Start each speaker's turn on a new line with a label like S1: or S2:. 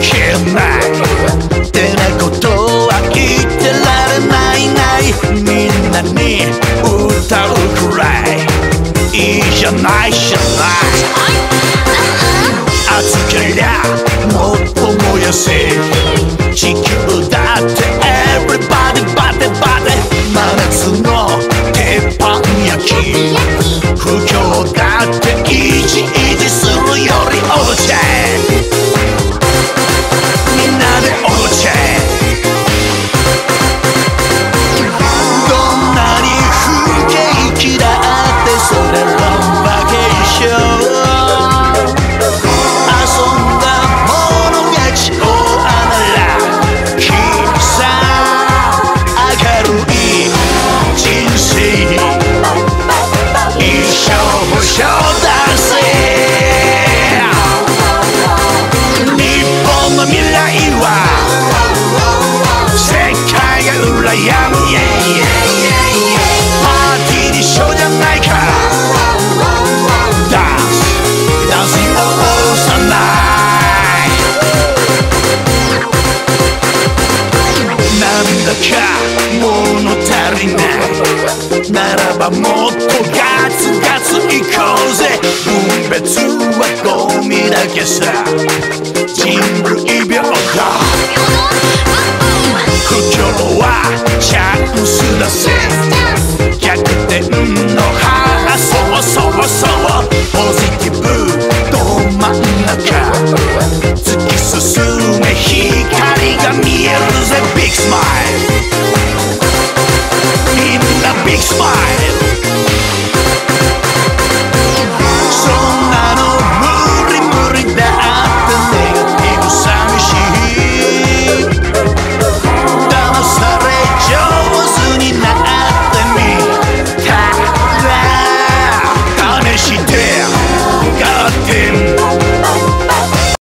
S1: けない。てなことはきってられない。ないみんなにうたうくらい。いいじゃないじゃない。あ暑けりゃもっともやせ。ばもっとガツガツいこうぜ。分別はゴミだけさ。人類病だ。不況はチャンスだぜ逆転の発想そうそうポジティブ。ど真ん中。突き進め光が見えるぜ。ビッグスマイルみんなビッグスマイル